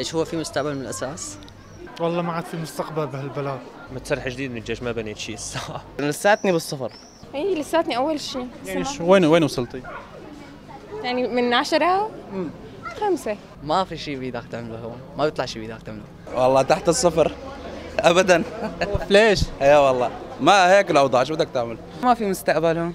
ليش هو في مستقبل من الأساس؟ والله ما عاد في مستقبل بهالبلد متسرح جديد من الجيش ما بنيت شيء الساعة لساتني بالصفر. إي لساتني أول شيء يعني شو وين وين وصلتي؟ يعني من عشرة خمسة. ما في شيء بايدك تعمله هون. ما بيطلع شيء بايدك تعمله. والله تحت الصفر. ابدا. ليش؟ اي والله. ما هيك الأوضاع شو بدك تعمل؟ ما في مستقبل هون.